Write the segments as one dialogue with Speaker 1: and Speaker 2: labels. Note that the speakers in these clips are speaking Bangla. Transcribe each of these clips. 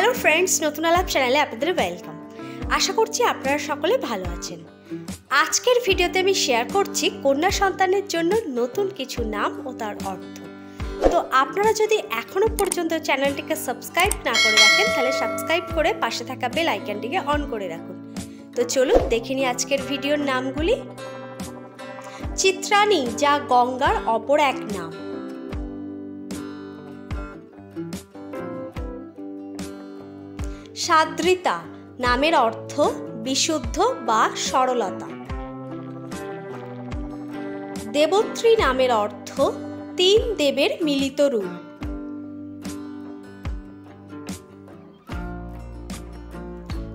Speaker 1: হ্যালো ফ্রেন্ডস নতুন আলাপ চ্যানেলে আপনাদের ওয়েলকাম আশা করছি আপনারা সকলে ভালো আছেন। আজকের ভিডিওতে আমি শেয়ার করছি কন্যা সন্তানের জন্য নতুন কিছু নাম ও তার অর্থ। তো আপনারা যদি এখনও পর্যন্ত চ্যানেলটিকে সাবস্ক্রাইব না করে রাখেন, তাহলে সাবস্ক্রাইব করে পাশে থাকা বেল আইকনটিকে অন করে রাখুন। তো চলুন দেখে নিই আজকের ভিডিওর নামগুলি। চিত্রাণী, যা গঙ্গার অপর এক নাম। সাদ্রিতা নামের অর্থ বিশুদ্ধ বা সরলতা। দেবত্রী নামের অর্থ তিন দেবের মিলিত রূপ।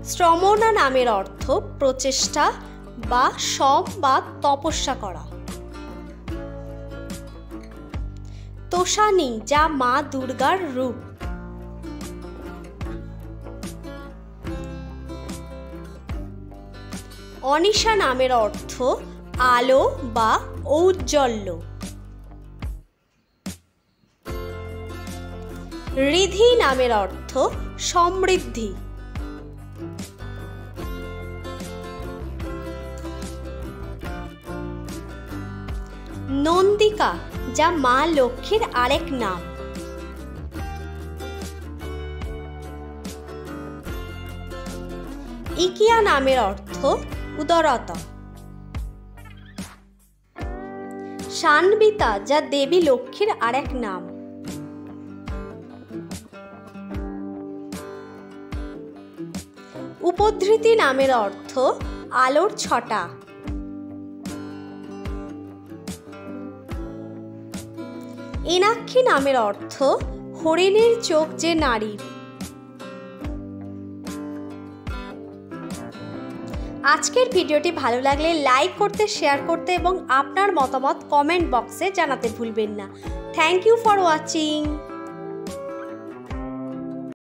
Speaker 1: শ্রমণা নামের অর্থ প্রচেষ্টা বা সম বা তপস্যা করা। তোষানী যা মা দুর্গার রূপ। অনিশা নামের অর্থ আলো বা ঔজ্জ্বল্য। ঋধি নামের অর্থ সমৃদ্ধি। নন্দিকা, যা মা লক্ষ্মীর আরেক নাম। ইকিয়া নামের অর্থ উদরতা। শানবিতা যা দেবী লক্ষ্মীর আরেক নাম। উপধৃতি নামের অর্থ আলোর ছটা। এনাক্ষী নামের অর্থ হরিণের চোখ যে নারীর আজকের ভিডিওটি ভালো লাগলে লাইক করতে, শেয়ার করতে এবং আপনার মতামত কমেন্ট বক্সে জানাতে ভুলবেন না। Thank you for watching